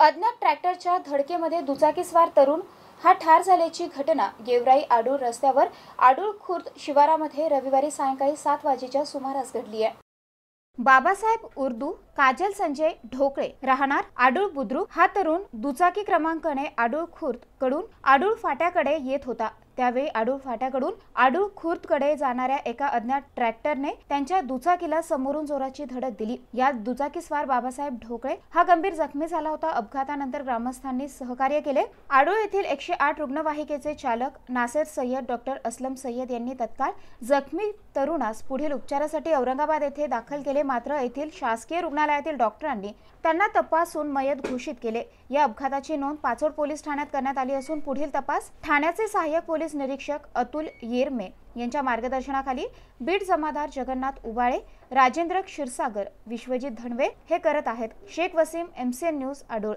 अज्ञात ट्रॅक्टरच्या धडकेमध्ये दुचाकीस्वार तरुण हा ठार झाल्याची घटना गेवराई आडूळ रस्त्यावर आडूळ खुर्द शिवारामध्ये रविवारी सायंकाळी सात वाजेच्या सुमारास घडली आहे. बाबासाहेब उर्दू काजल संजय ढोकळे राहणार आडूळ बुद्रुक. हा तरुण दुचाकी क्रमांकाने आडूळ खुर्दकडून आडूळ फाट्याकडे येत होता. त्यावेळी आडूळ फाट्याकडून आडूळ खुर्दकडे जाणाऱ्या एका अज्ञात ट्रॅक्टरने त्यांच्या दुचाकीला समोरून जोराची धडक दिली. यात दुचाकीस्वार बाबासाहेब ढोकळे हा गंभीर जखमी झाला होता. अपघातानंतर ग्रामस्थांनी सहकार्य केले. आडूळ येथील एकशे आठ रुग्णवाहिकेचे चालक नासेर सय्यद डॉक्टर असलम सय्यद यांनी तत्काळ जखमी तरुणास पुढील उपचारासाठी औरंगाबाद येथे दाखल केले. मात्र येथील शासकीय रुग्णालयातील डॉक्टरांनी त्यांना तपासून मयत घोषित केले. या अपघाताची नोंद पाचोड पोलीस ठाण्यात करण्यात आली असून पुढील तपास ठाण्याचे सहाय्यक पोलीस निरीक्षक अतुल येरमे यांच्या मार्गदर्शनाखाली बीड जमादार जगन्नाथ उबाळे राजेंद्र क्षीरसागर विश्वजित धनवे हे करत आहेत. Shaikh Wasim MCN news Adol